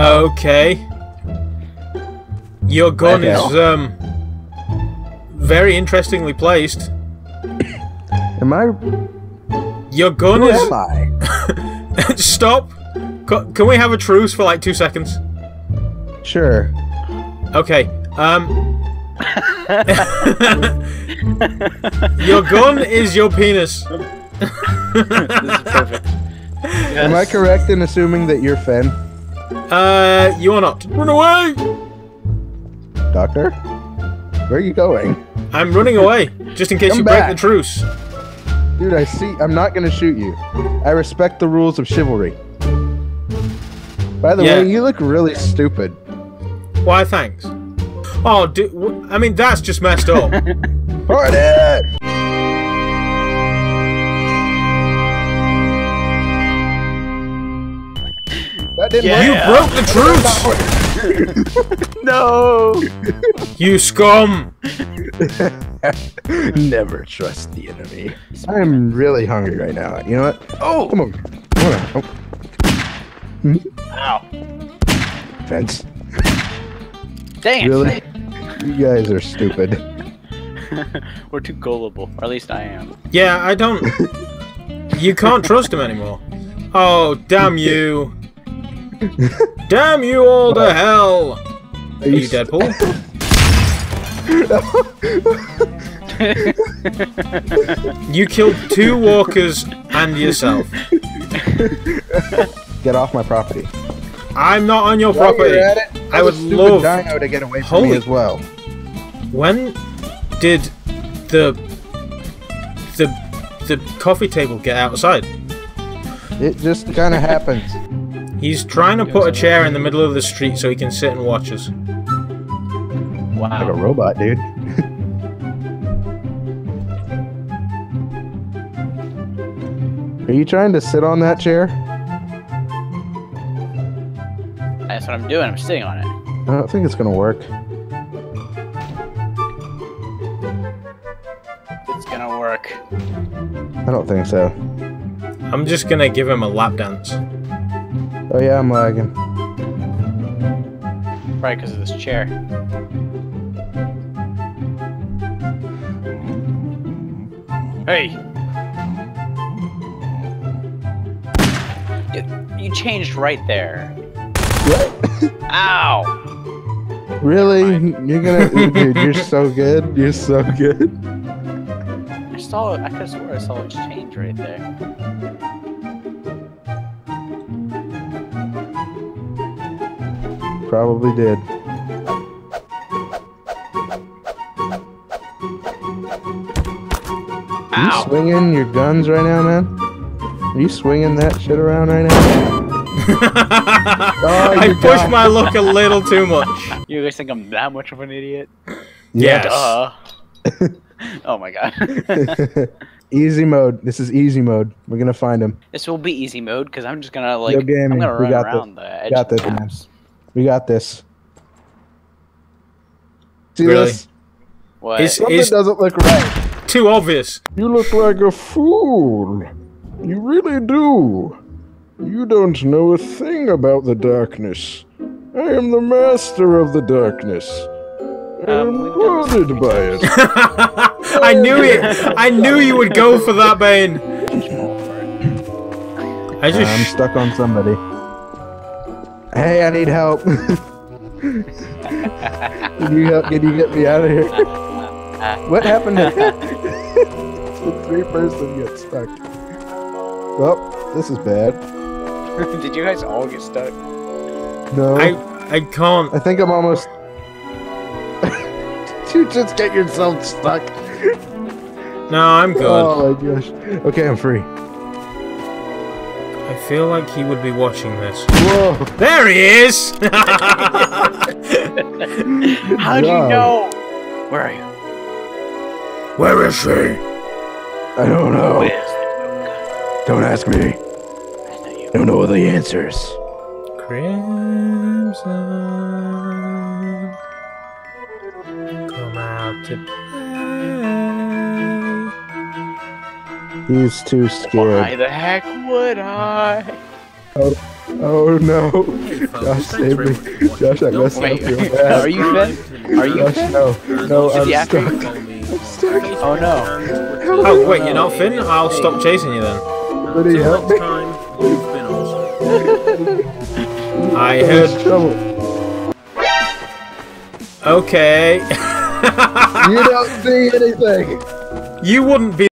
Okay. Your gun is um very interestingly placed. Am I? Your gun Who is. am I? Stop. Co- Can we have a truce for like two seconds? Sure. Okay. Um. your gun is your penis. this is perfect. Am I correct in assuming that you're Fen, Uh, you are not. Run away! Doctor? Where are you going? I'm running away, just in case Come you break the truce. Dude, I see. I'm not gonna shoot you. I respect the rules of chivalry. By the Yeah. way, you look really stupid. Why, thanks. Oh, do, I mean, that's just messed up. Party! Didn't Yeah. you broke the truce! No. You scum! Never trust the enemy. I'm really hungry right now. You know what? Oh. Come on. Come on. Oh, Ow. fence. Dang it. Really? You guys are stupid. We're too gullible, or at least I am. Yeah, I don't. You can't trust him anymore. Oh, damn you! damn you all to hell! Are you s- Deadpool? You killed two walkers and yourself. Get off my property. I'm not on your While property. you're at it, I tell would the love- Dino to get away from Holy- me as well. When did the the the coffee table get outside? It just kind of happens. He's trying to put a chair in the middle of the street so he can sit and watch us. Wow. Like a robot, dude. Are you trying to sit on that chair? That's what I'm doing. I'm sitting on it. I don't think it's gonna work. It's gonna work. I don't think so. I'm just gonna give him a lap dance. Oh yeah, I'm lagging. Probably because of this chair. Hey! You, you changed right there. What? Ow! really? You're gonna, dude? You're so good. You're so good. I saw. I could have I saw it change right there. Probably did. Are you swinging your guns right now, man? Are you swinging that shit around right now? Oh, I you pushed got- my luck a little too much. You guys think I'm that much of an idiot? Yes. Duh. oh my god. easy mode. This is easy mode. We're gonna find him. this will be easy mode because I'm just gonna like Yo, gaming, I'm gonna we run got this. around the edge got of the this, man. maps. We got this. See Really? this? What? Is- Something doesn't look right. Too obvious. You look like a fool. You really do. You don't know a thing about the darkness. I am the master of the darkness. I Um, am we've done this rewarded by it. I knew it. I knew you would go for that, Bane. I just. I'm stuck on somebody. Hey, I need help. can you help? Can you get me out of here? what happened to the three person get stuck? Well, this is bad. Did you guys all get stuck? No, I. I, I can't. I think I'm almost. Did you just get yourself stuck. No, I'm good. Oh my gosh. Okay, I'm free. I feel like he would be watching this. Whoa. There he is. How'd you know? Where are you? Where is she? I don't know. Don't ask me. I know you. I don't know the answers. Crimson, come out to He's too scared. Why the heck would I? Oh oh no. Hey, Josh, save me. much for watching. Josh, I Don't messed up Wait, real are you Finn? Are you Josh, Finn? no. No, I'm stuck. you? Follow me. stuck. Oh no. Oh, wait, you're not Finn? I'll stop chasing you then. Somebody Till help me. you've been awesome. I I'm heard. trouble. Okay. You don't see anything. you wouldn't be